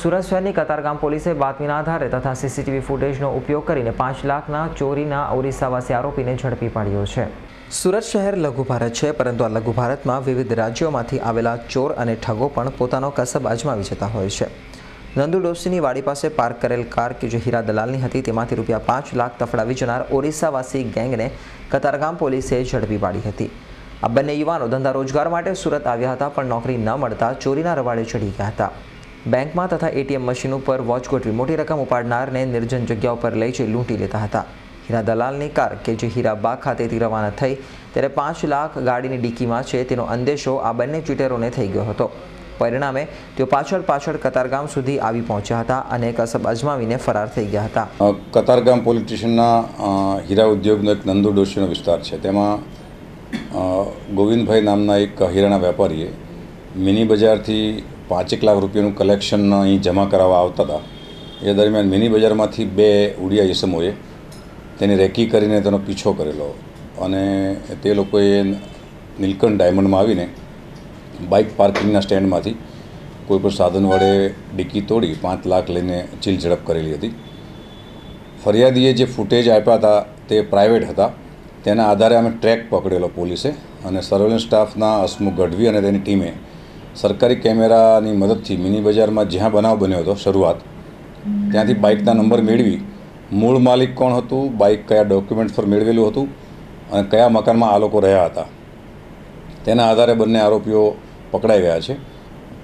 સુરત શહેરની કતારગામ પોલીસે બાતમીના આધારે તથા સીસીટીવી ફૂટેજનો ઉપયોગ કરીને પાંચ લાખના ચોરીના ઓરિસ્સાવાસી આરોપીને ઝડપી પાડ્યો છે. સુરત શહેર લઘુ ભારત છે, પરંતુ આ લઘુ ભારતમાં વિવિધ રાજ્યોમાંથી આવેલા ચોર અને ઠગો પણ પોતાનો કસબ અજમાવી જતા હોય છે. નંદુ ડોસીની વાડી પાસે પાર્ક કરેલ કાર કે જે હીરા દલાલની હતી, તેમાંથી રૂપિયા પાંચ લાખ તફડાવી જનાર ઓરિસ્સાવાસી ગેંગને કતારગામ પોલીસે ઝડપી પાડી હતી. આ બંને યુવાનો ધંધા રોજગાર માટે સુરત આવ્યા હતા, પણ નોકરી ન મળતા ચોરીના રવાડે ચડી ગયા હતા. બેંકમાં તથા એટીએમ મશીન ઉપર વોચ ગોઠવી મોટી રકમ ઉપાડનારને નિર્જન જગ્યા ઉપર લઈ જઈ લૂંટી લેતા હતા. હીરા દલાલની કાર કે જે હીરાબાગ ખાતેથી રવાના થઈ ત્યારે પાંચ લાખ ગાડીની ડીકીમાં છે તેનો અંદેશો આ બંને ચૂંટરોને થઈ ગયો હતો. પરિણામે તેઓ પાછળ પાછળ કતારગામ સુધી આવી પહોંચ્યા હતા અને કસબ અજમાવીને ફરાર થઈ ગયા હતા. કતારગામ પોલીસ સ્ટેશનના હીરા ઉદ્યોગનો એક નંદુ ડોશીનો વિસ્તાર છે. તેમાં ગોવિંદભાઈ નામના એક હીરાના વેપારીએ મિની બજારથી પાંચેક લાખ રૂપિયાનું કલેક્શન અહીં જમા કરાવવા આવતા હતા. એ દરમિયાન મિની બજારમાંથી બે ઉડિયા ઈસમોએ તેની રેકી કરીને તેનો પીછો કરેલો. અને તે લોકોએ નીલકંઠ ડાયમંડમાં આવીને બાઇક પાર્કિંગના સ્ટેન્ડમાંથી કોઈ પણ સાધન વડે ડિક્કી તોડી પાંચ લાખ લઈને ચીલ ઝડપ કરેલી હતી. ફરિયાદીએ જે ફૂટેજ આપ્યા હતા તે પ્રાઇવેટ હતા. તેના આધારે અમે ટ્રેક પકડેલો પોલીસે અને સર્વેલન્સ સ્ટાફના હસમુખ ગઢવી અને તેની ટીમે સરકારી કેમેરાની મદદથી મિની બજારમાં જ્યાં બનાવ બન્યો હતો શરૂઆત, ત્યાંથી બાઇકના નંબર મેળવી. મૂળ માલિક કોણ હતું, બાઇક કયા ડોક્યુમેન્ટ પર મેળવેલું હતું અને કયા મકાનમાં આ લોકો રહ્યા હતા? તેના આધારે બંને આરોપીઓ પકડાઈ ગયા છે.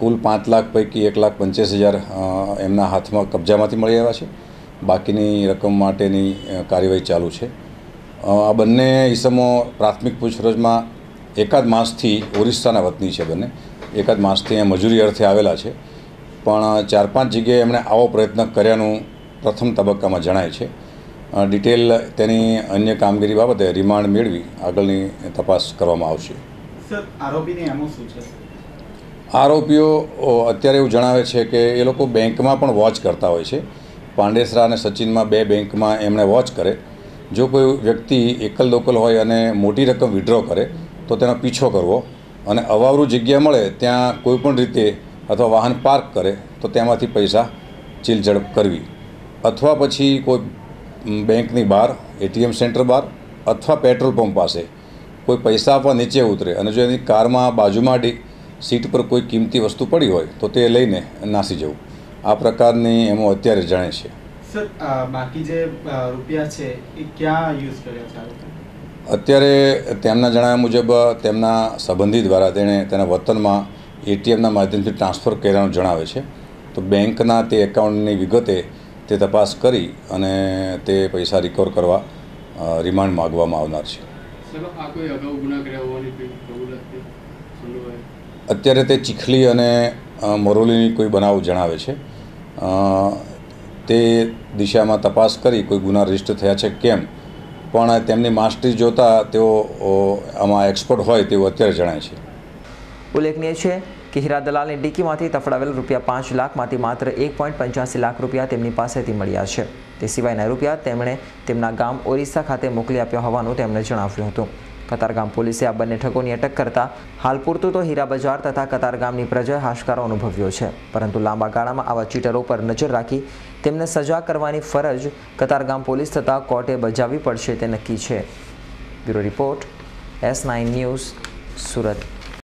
કુલ પાંચ લાખ પૈકી એક લાખ પંચ્યાસી હજાર એમના હાથમાં કબજામાંથી મળી આવ્યા છે. બાકીની રકમ માટેની કાર્યવાહી ચાલુ છે. આ બંને ઈસમો પ્રાથમિક પૂછપરછમાં એકાદ માસથી ઓરિસ્સાના વતની છે બંને. એકાદ માસથી અહીંયા મજૂરી અર્થે આવેલા છે. પણ ચાર પાંચ જગ્યાએ એમણે આવો પ્રયત્ન કર્યાનું પ્રથમ તબક્કામાં જણાય છે. ડિટેલ તેની અન્ય કામગીરી બાબતે રિમાન્ડ મેળવી આગળની તપાસ કરવામાં આવશે. આરોપીઓ અત્યારે એવું જણાવે છે કે એ લોકો બેંકમાં પણ વોચ કરતા હોય છે. પાંડેસરા અને સચિનમાં બે બેંકમાં એમણે વોચ કરે. જો કોઈ વ્યક્તિ એકલ દોકલ હોય અને મોટી રકમ વિડ્રો કરે તો તેનો પીછો કરવો. અને અવાવરું જગ્યા મળે, ત્યાં કોઈપણ રીતે અથવા વાહન પાર્ક કરે, તો તેમાંથી પૈસા ચીલઝડપ કરવી. અથવા પછી કોઈ બેંકની બહાર, એટીએમ સેન્ટર બહાર અથવા પેટ્રોલ પંપ પાસે કોઈ પૈસા આપવા નીચે ઉતરે અને જો એની કારમાં બાજુમાં સીટ પર કોઈ કિંમતી વસ્તુ પડી હોય, તો તે લઈને નાસી જવું. આ પ્રકારની એમો અત્યારે જાણે છે. સર બાકી જે રૂપિયા છે, એ ક્યાં યુઝ કર્યા છે અત્યારે તેમના જણાવ્યા મુજબ તેમના સંબંધી દ્વારા તેણે તેના વતનમાં એટીએમના માધ્યમથી ટ્રાન્સફર કર્યાનું જણાવે છે. તો બેંકના તે એકાઉન્ટની વિગતે તે તપાસ કરી અને તે પૈસા રિકવર કરવા રિમાન્ડ માગવામાં આવનાર છે. અત્યારે તે ચીખલી અને મરોલીની કોઈ બનાવ જણાવે છે. તે દિશામાં તપાસ કરી કોઈ ગુના રજિસ્ટર થયા છે કેમ? પણ તેમની માસ્ટરી જોતાં તેઓ આમાં એક્સપર્ટ હોય તેવું અત્યારે જણાય છે. ઉલ્લેખનીય છે કે હીરા દલાલની ડીકીમાંથી તફડાવેલ રૂપિયા પાંચ લાખમાંથી માત્ર એક પોઈન્ટ પંચ્યાસી લાખ રૂપિયા તેમની પાસેથી મળ્યા છે. તે સિવાયના રૂપિયા તેમણે તેમના ગામ ઓરિસ્સા ખાતે મોકલી આપ્યા હોવાનું તેમણે જણાવ્યું હતું. કતારગામ પોલીસે આ બંને ઠગોની અટક કરતા હાલ પૂરતું તો હીરા બજાર તથા કતારગામની પ્રજાએ હાશકારો અનુભવ્યો છે. પરંતુ લાંબા ગાળામાં આવા ચીટરો પર નજર રાખી તેમને સજા કરવાની ફરજ કતારગામ પોલીસ તથા કોર્ટે બજાવવી પડશે તે નક્કી છે. Bureau report S nine news Surat.